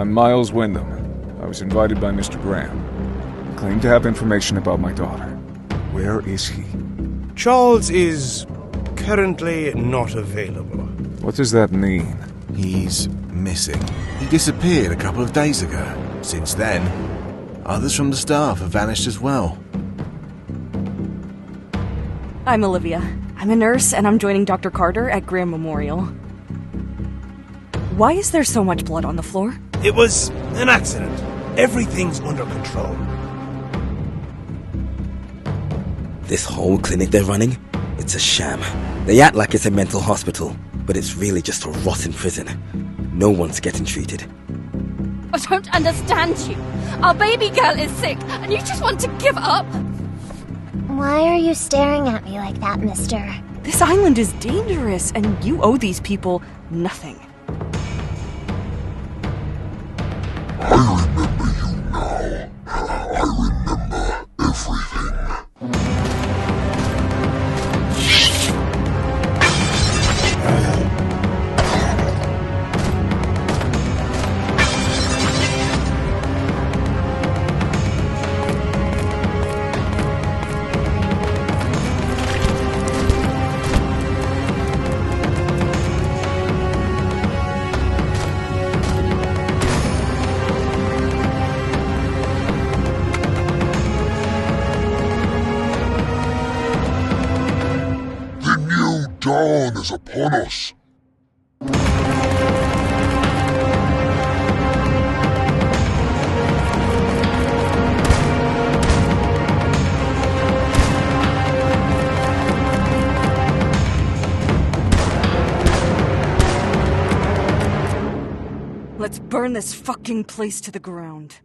I'm Miles Wyndham. I was invited by Mr. Graham. I claim to have information about my daughter. Where is he? Charles is currently not available. What does that mean? He's missing. He disappeared a couple of days ago. Since then, others from the staff have vanished as well. I'm Olivia. I'm a nurse, and I'm joining Dr. Carter at Graham Memorial. Why is there so much blood on the floor? It was an accident. Everything's under control. This whole clinic they're running, it's a sham. They act like it's a mental hospital, but it's really just a rotten prison. No one's getting treated. I don't understand you. Our baby girl is sick, and you just want to give up? Why are you staring at me like that, mister? This island is dangerous, and you owe these people nothing. The dawn is upon us. Let's burn this fucking place to the ground.